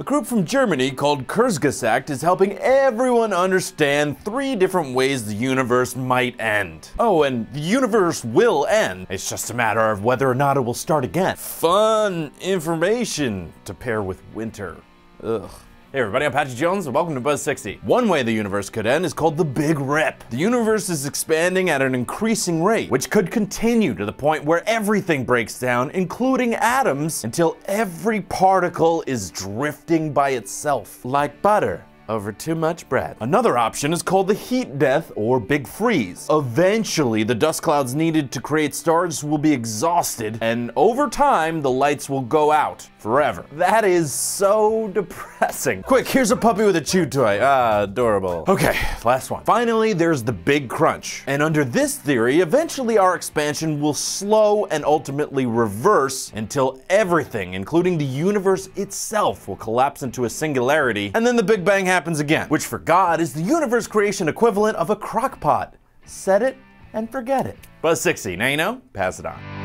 A group from Germany called Kurzgesagt is helping everyone understand three different ways the universe might end. Oh, and the universe will end. It's just a matter of whether or not it will start again. Fun information to pair with winter. Ugh. Hey everybody, I'm Patrick Jones and welcome to Buzz 60. One way the universe could end is called the Big Rip. The universe is expanding at an increasing rate, which could continue to the point where everything breaks down, including atoms, until every particle is drifting by itself, like butter over too much bread. Another option is called the heat death or big freeze. Eventually, the dust clouds needed to create stars will be exhausted, and over time, the lights will go out forever. That is so depressing. Quick, here's a puppy with a chew toy. Ah, adorable. Okay, last one. Finally, there's the big crunch. And under this theory, eventually our expansion will slow and ultimately reverse until everything, including the universe itself, will collapse into a singularity, and then the Big Bang happens again, which for God is the universe creation equivalent of a crock pot. Set it and forget it. Buzz 60, now you know, pass it on.